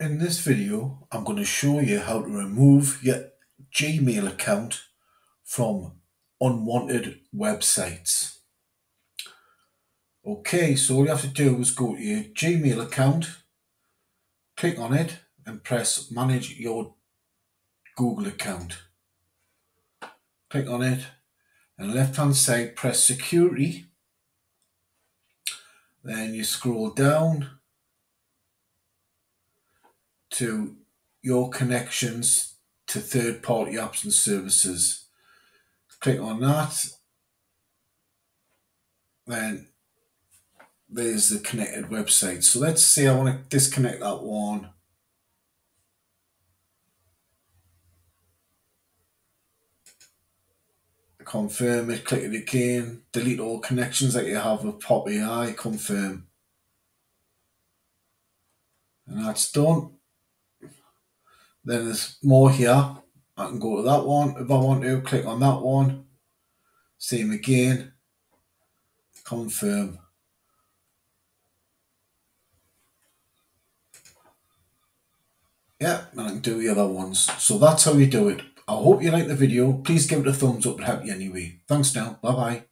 In this video, I'm going to show you how to remove your Gmail account from unwanted websites. Okay, so all you have to do is go to your Gmail account, click on it and press manage your Google account. Click on it and left hand side press security. Then you scroll down to your connections to third party apps and services. Click on that. Then there's the connected website. So let's say I want to disconnect that one. Confirm it, click it again, delete all connections that you have with Pop AI, confirm. And that's done. Then there's more here. I can go to that one if I want to, click on that one. Same again. Confirm. Yeah, and I can do the other ones. So that's how you do it. I hope you like the video. Please give it a thumbs up to help you anyway. Thanks now. Bye bye.